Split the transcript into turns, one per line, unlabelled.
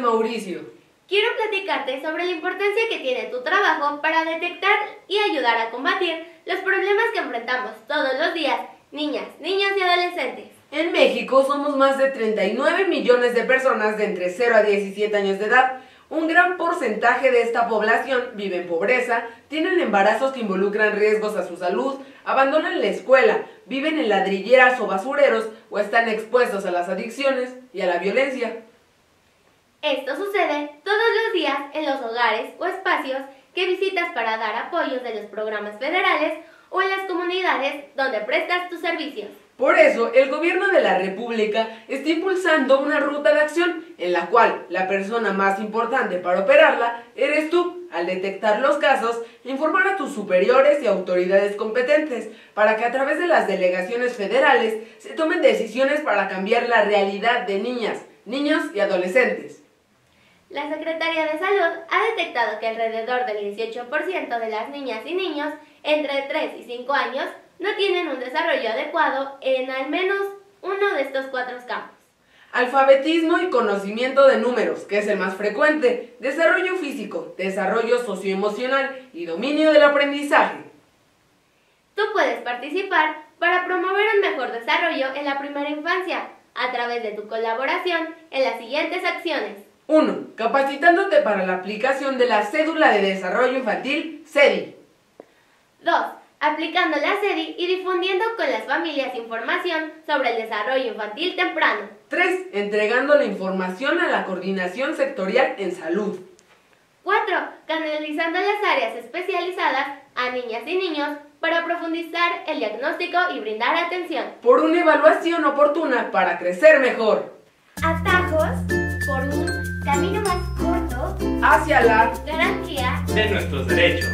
Mauricio.
Quiero platicarte sobre la importancia que tiene tu trabajo para detectar y ayudar a combatir los problemas que enfrentamos todos los días, niñas, niños y adolescentes.
En México somos más de 39 millones de personas de entre 0 a 17 años de edad. Un gran porcentaje de esta población vive en pobreza, tienen embarazos que involucran riesgos a su salud, abandonan la escuela, viven en ladrilleras o basureros o están expuestos a las adicciones y a la violencia.
Esto sucede todos los días en los hogares o espacios que visitas para dar apoyos de los programas federales o en las comunidades donde prestas tus servicios.
Por eso, el gobierno de la República está impulsando una ruta de acción en la cual la persona más importante para operarla eres tú, al detectar los casos, informar a tus superiores y autoridades competentes para que a través de las delegaciones federales se tomen decisiones para cambiar la realidad de niñas, niños y adolescentes.
La Secretaría de Salud ha detectado que alrededor del 18% de las niñas y niños entre 3 y 5 años no tienen un desarrollo adecuado en al menos uno de estos cuatro campos.
Alfabetismo y conocimiento de números, que es el más frecuente, desarrollo físico, desarrollo socioemocional y dominio del aprendizaje.
Tú puedes participar para promover un mejor desarrollo en la primera infancia a través de tu colaboración en las siguientes acciones.
1. Capacitándote para la aplicación de la Cédula de Desarrollo Infantil, CEDI.
2 aplicando la SEDI y difundiendo con las familias información sobre el desarrollo infantil temprano.
3. Entregando la información a la coordinación sectorial en salud.
4. Canalizando las áreas especializadas a niñas y niños para profundizar el diagnóstico y brindar atención.
Por una evaluación oportuna para crecer mejor.
Atajos camino más corto
hacia la
garantía de nuestros derechos.